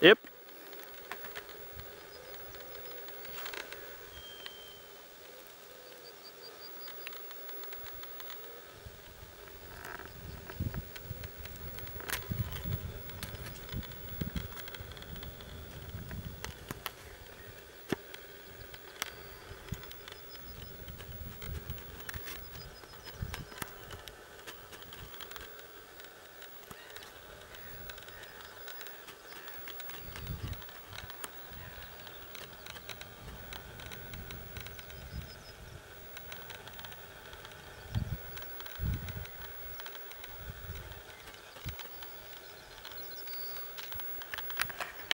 Yep.